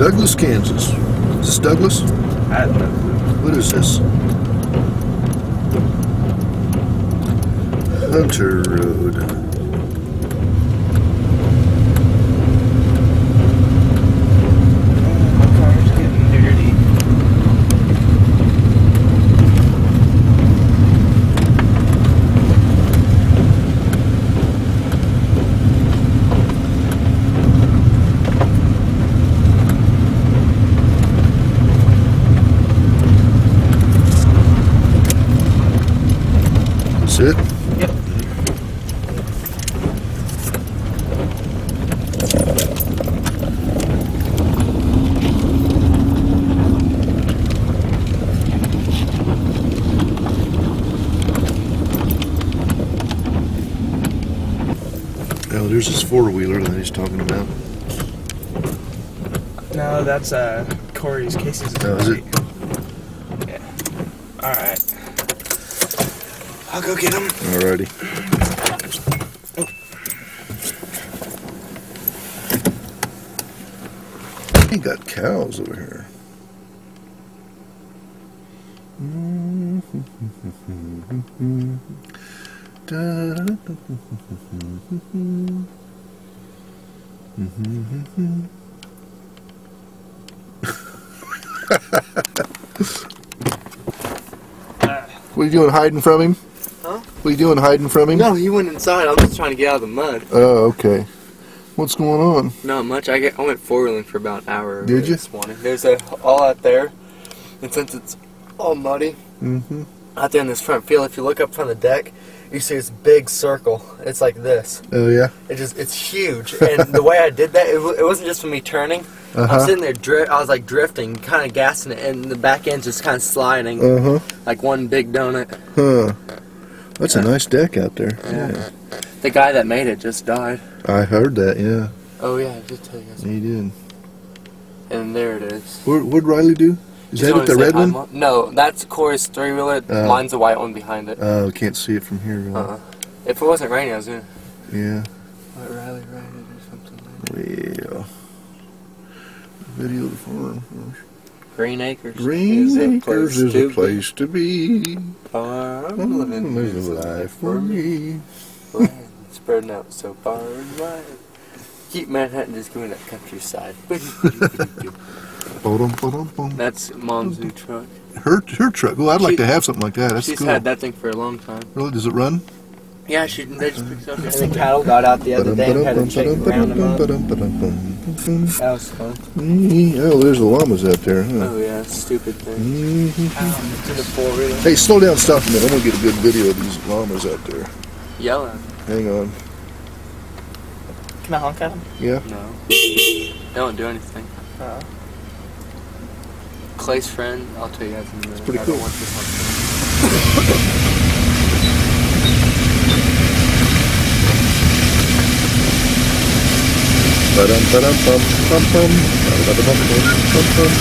Douglas, Kansas. Is this Douglas? I don't know. What is this? Hunter Road. My car's getting dirty. That's it? Yep. Oh, there's this four wheeler that he's talking about. No, that's uh Corey's Casey's. Oh, is it? Yeah. All right. I'll go get him. Alrighty. He got cows over here. What are you doing hiding from him? Huh? What are you doing hiding from him? No, he went inside. I'm just trying to get out of the mud. Oh, okay. What's going on? Not much. I get. I went four wheeling for about an hour. Did you? This morning. There's a all out there, and since it's all muddy Mm-hmm. out there in this front field, if you look up from the deck, you see this big circle. It's like this. Oh yeah. It just it's huge. And the way I did that, it, it wasn't just for me turning. I Uh-huh. I was sitting there, dri- I was like drifting, kind of gassing it, and the back end's just kind of sliding, Uh huh. like one big donut. Huh. That's a nice deck out there. Yeah. The guy that made it just died. I heard that. Yeah. Oh yeah, I did tell you guys. He did. And there it is. What what'd Riley do? Is that wanna it, the red hi, one? Mom? No, that's Corey's three wheeler. Oh. Mine's the white one behind it. Oh, can't see it from here. Really. Uh-uh. If it wasn't raining, I was gonna Yeah. let Riley ride it or something. Well. Video of the farm. Green Acres. Green is Acres place is a place to be. be. Farm living Live is life for me. Land spreading out so far and wide. Keep Manhattan just going that countryside. Ba-dum, ba-dum, bum. That's mom's new truck. Her her truck. Well, I'd like She- to have something like that. That's She's cool. had that thing for a long time. Really? Does it run? Yeah, she they just picked it up. And the cattle got out the other day and had a chick round them up. That was fun. Oh, there's the llamas out there. Huh? Oh yeah, stupid thing. To the. Hey, slow down, stop a minute. I'm gonna get a good video of these llamas out there. Yellow. Hang on. Can I honk at him? Yeah. No. They don't do anything. Uh, Clay's friend, I'll tell you guys in a minute. pretty I cool. want this on. Ba-dum, ba-dum, bum, bum, bum. Ba-da-ba-dum, bum, bum, bum.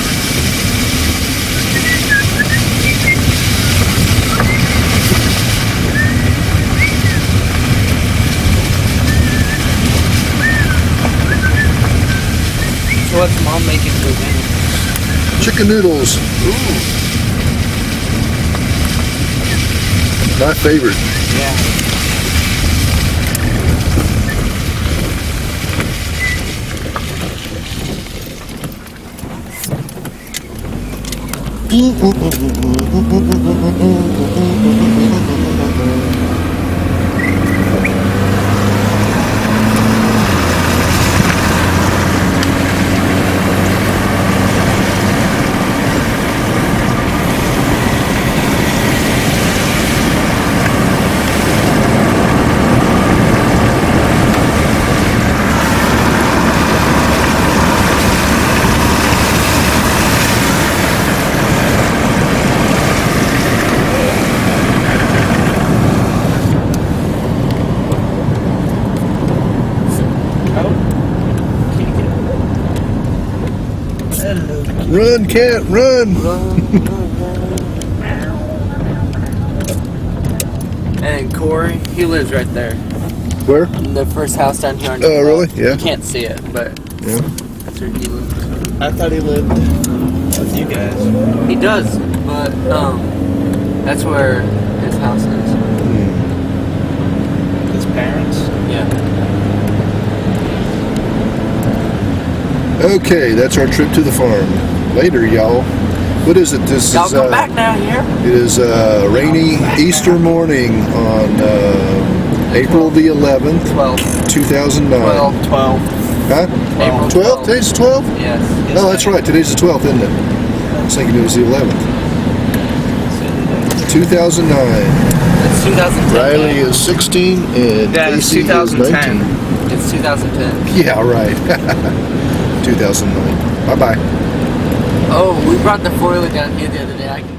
so what's mom making for dinner? Chicken noodles. Ooh. My favorite. Yeah. Oh. Run, cat, run. And Corey, he lives right there. Where? The first house down here Oh, your really? Yeah. You can't see it, but Yeah. That's where he lives. I thought he lived with you guys. He does, but um, that's where his house is. His parents. Yeah. Okay, that's our trip to the farm. Later, y'all. What is it? This Y'all is come uh, back now here. It is a rainy Easter morning on uh, April the 11th, 12. 2009. 12. 12. Huh? April 12? Today's the 12th? Yes. Oh, that's right. Today's the 12th, isn't it? I was thinking it was the 11th. 2009. It's 2010. Riley is 16 and Dad, Casey is 2010. 19. It's 2010. Yeah, right. 2009. Bye bye. Oh, we brought the wheeler down here the other day. I can